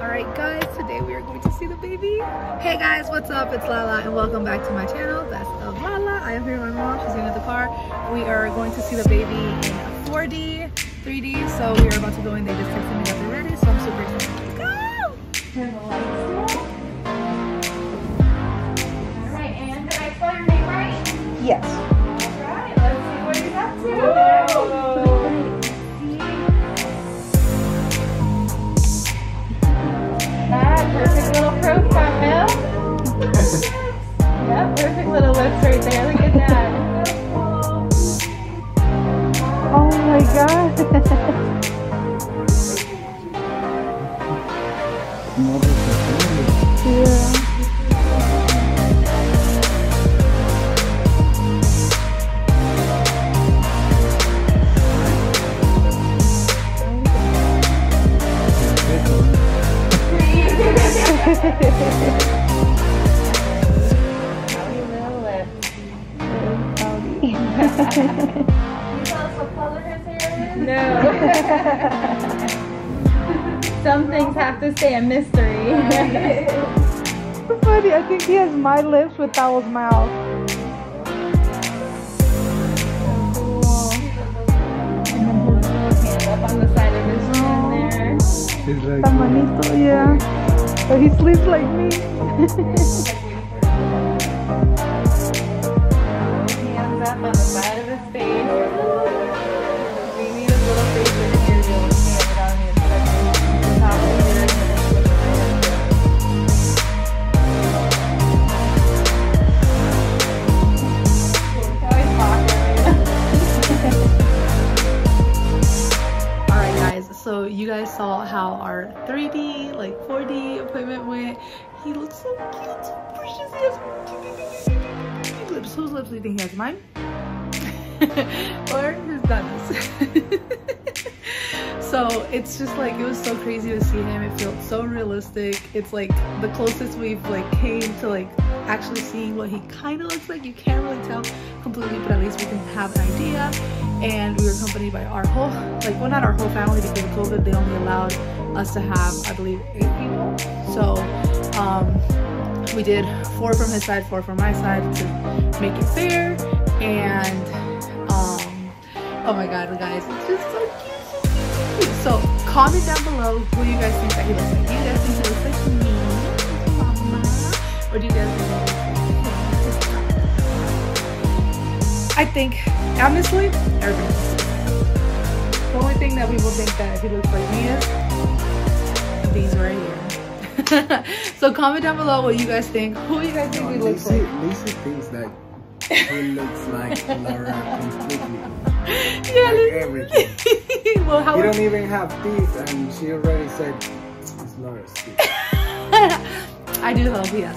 Alright guys, today we are going to see the baby. Hey guys, what's up? It's Lala and welcome back to my channel, Best of Lala. I am here with my mom, she's in the car. We are going to see the baby in 4D, 3D, so we are about to go in. They just texted me that they're ready, so I'm super excited. Let's go! Turn the lights down. Alright, and did I spell your name right? Yes. Yep, perfect little lips right there. Look at that. Oh my god. yeah. No. Some things have to stay a mystery. So funny, I think he has my lips with Owl's mouth. And then his little hand up on the side of his chin there. It's like, yeah. But he sleeps like me. so you guys saw how our 3D, like 4D appointment went. He looks so cute, so precious. He has lips. Whose lips do you think he has? Mine? or his dad's? so it's just like, it was so crazy to see him. It felt so realistic. It's like the closest we've like came to like actually seeing what he kind of looks like. You can't really tell completely, but at least we can have an idea. And we were accompanied by our whole like well not our whole family because of covid. They only allowed us to have i believe eight people. So um we did four from his side four from my side to make it fair. And um oh my god guys it's just so cute. So comment down below who you guys think that he looks like. Do you guys think he looks like me or do you guys think he looks I think, honestly, everybody. The only thing that people think that he looks like me is these right here. so comment down below what you guys think. Who you guys think no, he looks Lisa, like? Lisa thinks that he looks like Laura completely. Yeah, Like Liz- everything. well, how You don't even have teeth, and she already said it's Laura's teeth. I do hope he has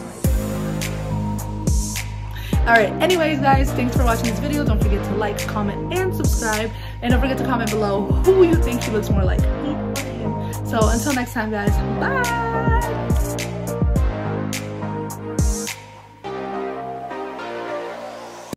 my Alright, anyways guys, thanks for watching this video. Don't forget to like, comment, and subscribe. And don't forget to comment below who you think she looks more like. So until next time guys, bye!